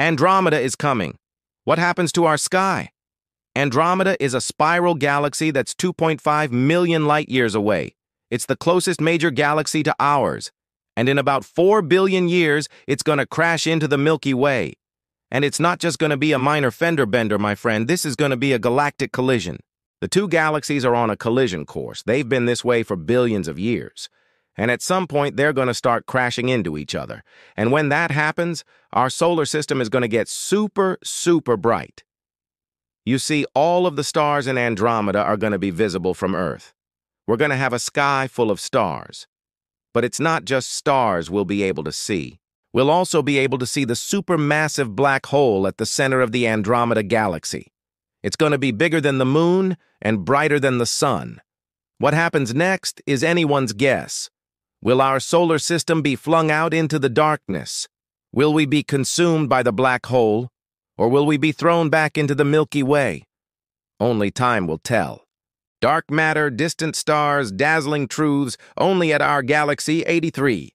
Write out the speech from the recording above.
Andromeda is coming. What happens to our sky? Andromeda is a spiral galaxy that's 2.5 million light years away. It's the closest major galaxy to ours. And in about 4 billion years, it's going to crash into the Milky Way. And it's not just going to be a minor fender bender, my friend. This is going to be a galactic collision. The two galaxies are on a collision course. They've been this way for billions of years. And at some point, they're going to start crashing into each other. And when that happens, our solar system is going to get super, super bright. You see, all of the stars in Andromeda are going to be visible from Earth. We're going to have a sky full of stars. But it's not just stars we'll be able to see. We'll also be able to see the supermassive black hole at the center of the Andromeda galaxy. It's going to be bigger than the moon and brighter than the sun. What happens next is anyone's guess. Will our solar system be flung out into the darkness? Will we be consumed by the black hole? Or will we be thrown back into the Milky Way? Only time will tell. Dark matter, distant stars, dazzling truths, only at our Galaxy 83.